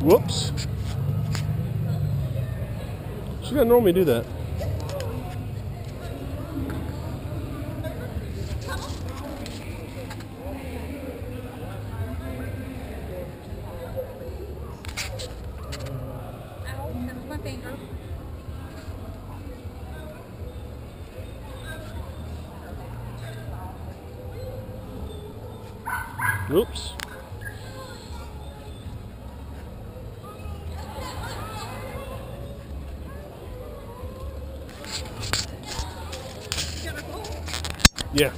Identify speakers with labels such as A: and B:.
A: Whoops. She doesn't normally do that.
B: Ow, my finger.
A: Whoops. Yeah.